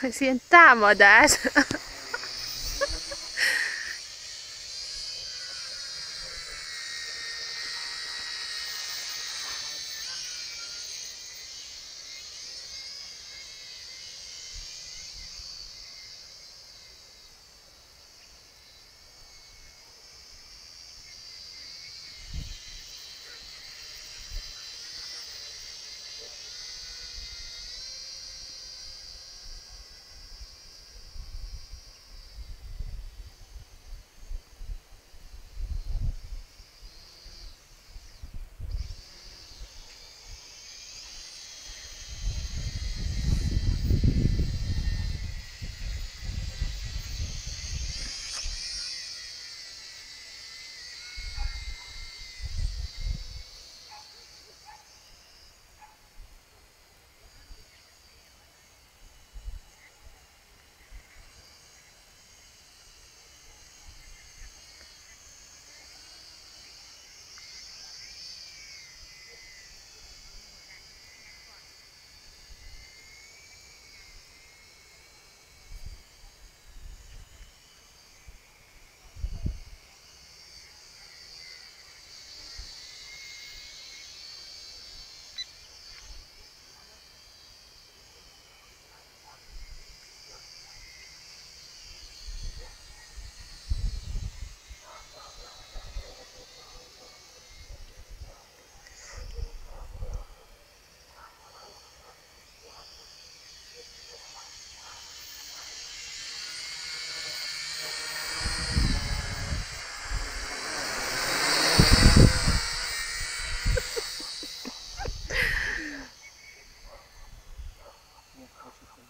Ez ilyen támadás.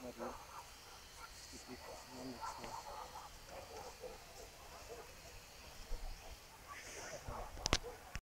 Salvador. Die Blick ist immer noch so.